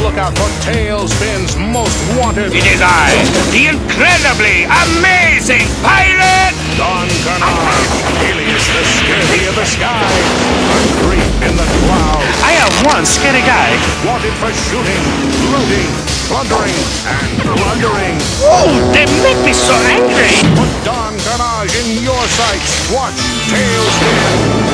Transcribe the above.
look out for TaleSpin's most wanted. It is I, the incredibly amazing pirate! Don Karnage, alias the Scurvy of the Sky, a creep in the clouds, I am one scary guy. wanted for shooting, looting, plundering, and plundering. Oh, they make me so angry! Put Don Karnage in your sights. Watch Tailspin